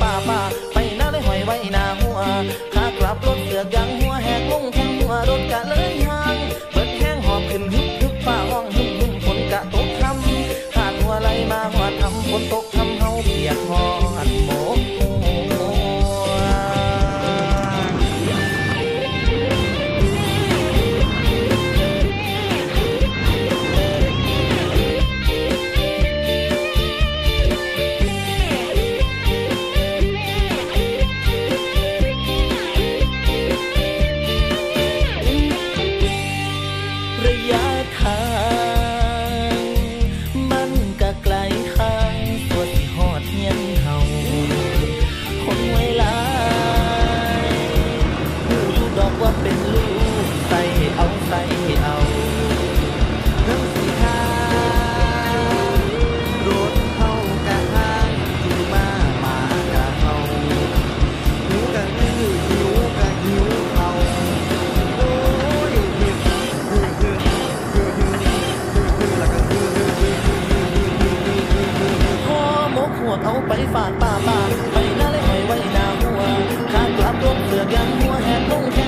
ป้าป้าไปหน้าได้หอยไว้หน้าหัวขากลับรถเสือกยัง วกเอาไปฝากป้าป้าไปหน้าเลยหอยไว้หน้าหัวข้างกลับลงเสือกยังหัวแหกลง